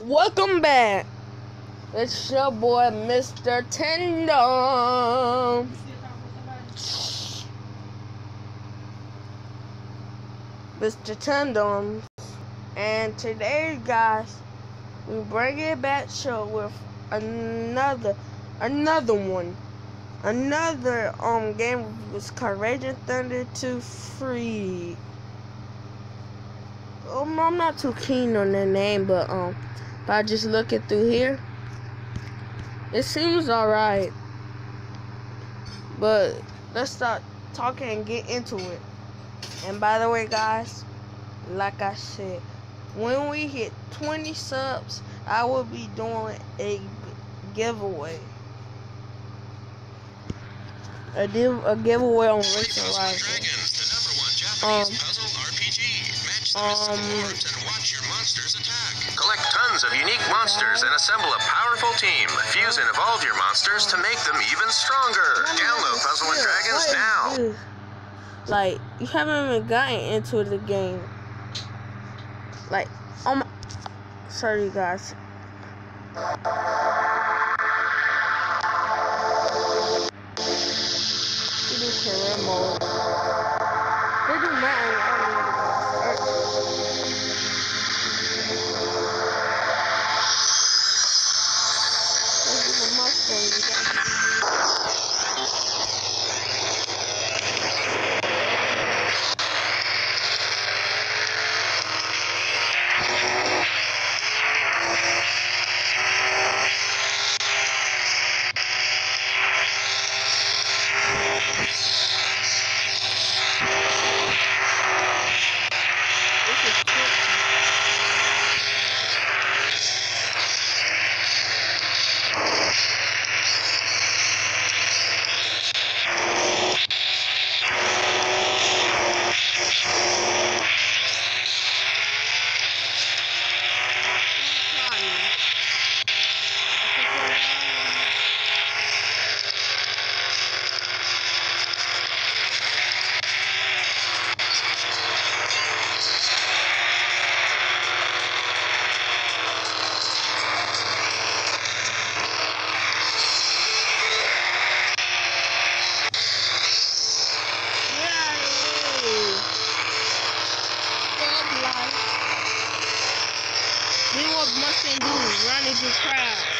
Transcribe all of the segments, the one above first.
Welcome back. It's your boy, Mr. Tendon. Mr. Tendon. And today, guys, we bring it back show with another, another one. Another um game was Raging Thunder 2 Free. Um, I'm not too keen on the name, but um, by just looking through here, it seems alright. But let's start talking and get into it. And by the way, guys, like I said, when we hit 20 subs, I will be doing a giveaway. A, div- a giveaway on Racing Rivals. Um, um, Collect tons of unique monsters and assemble a powerful team. Fuse and evolve your monsters to make them even stronger. Download Puzzle and Dragons now. Like, you haven't even gotten into the game. Like, oh my. Sorry, guys. Running through crowds.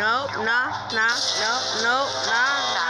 No, nah, nah, no, no, no. nah.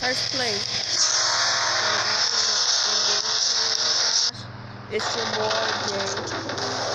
First play. It's your boy,